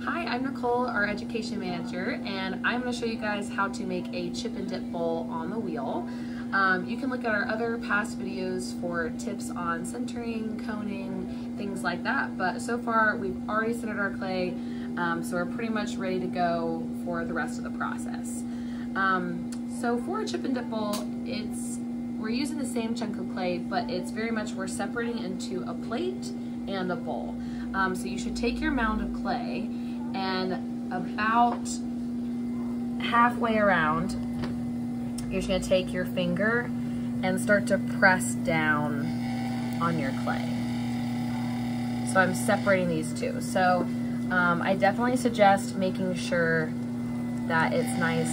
Hi, I'm Nicole, our education manager, and I'm going to show you guys how to make a chip and dip bowl on the wheel. Um, you can look at our other past videos for tips on centering, coning, things like that, but so far we've already centered our clay, um, so we're pretty much ready to go for the rest of the process. Um, so for a chip and dip bowl, it's we're using the same chunk of clay, but it's very much we're separating into a plate and a bowl. Um, so you should take your mound of clay and about halfway around, you're just gonna take your finger and start to press down on your clay. So I'm separating these two. So um, I definitely suggest making sure that it's nice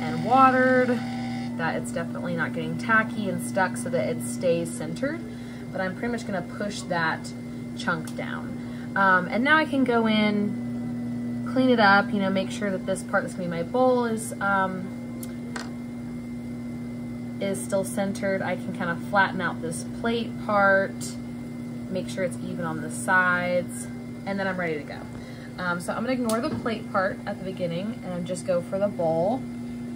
and watered, that it's definitely not getting tacky and stuck so that it stays centered. But I'm pretty much gonna push that chunk down. Um, and now I can go in clean it up, you know, make sure that this part that's gonna be my bowl is, um, is still centered. I can kind of flatten out this plate part, make sure it's even on the sides, and then I'm ready to go. Um, so I'm gonna ignore the plate part at the beginning and just go for the bowl.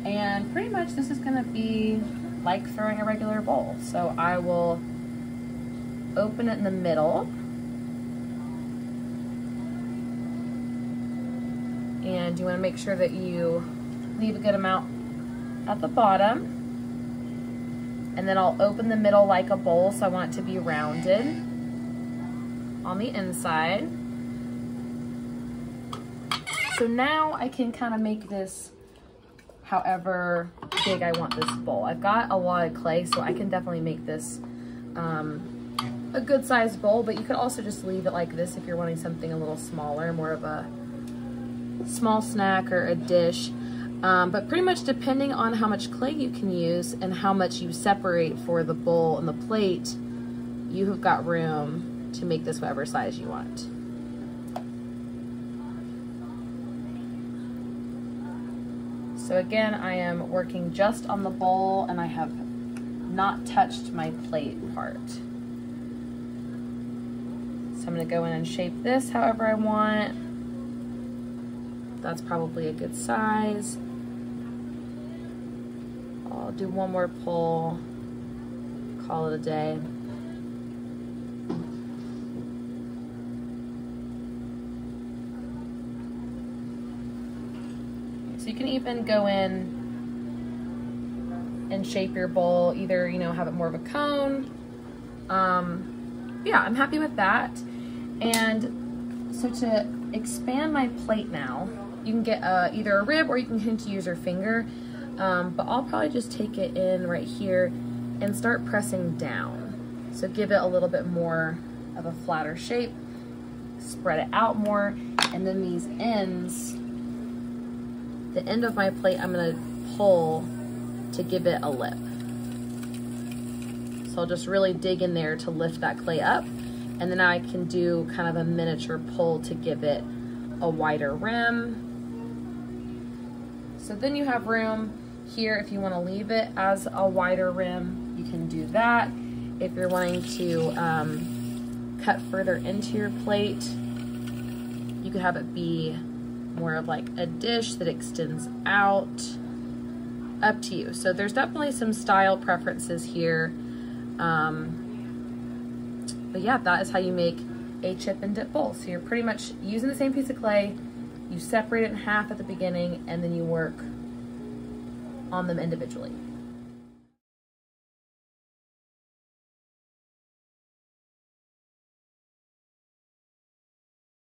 And pretty much this is gonna be like throwing a regular bowl. So I will open it in the middle and you want to make sure that you leave a good amount at the bottom. And then I'll open the middle like a bowl, so I want it to be rounded on the inside. So now I can kind of make this however big I want this bowl. I've got a lot of clay, so I can definitely make this um, a good sized bowl, but you could also just leave it like this if you're wanting something a little smaller, more of a small snack or a dish. Um, but pretty much depending on how much clay you can use and how much you separate for the bowl and the plate, you have got room to make this whatever size you want. So again, I am working just on the bowl and I have not touched my plate part. So I'm gonna go in and shape this however I want. That's probably a good size. I'll do one more pull, call it a day. So you can even go in and shape your bowl, either, you know, have it more of a cone. Um, yeah, I'm happy with that. And so to expand my plate now, you can get uh, either a rib or you can use your finger. Um, but I'll probably just take it in right here and start pressing down. So give it a little bit more of a flatter shape, spread it out more, and then these ends, the end of my plate, I'm gonna pull to give it a lip. So I'll just really dig in there to lift that clay up. And then I can do kind of a miniature pull to give it a wider rim so then you have room here if you want to leave it as a wider rim, you can do that. If you're wanting to um, cut further into your plate, you could have it be more of like a dish that extends out up to you. So there's definitely some style preferences here. Um, but yeah, that is how you make a chip and dip bowl. So you're pretty much using the same piece of clay, you separate it in half at the beginning and then you work on them individually.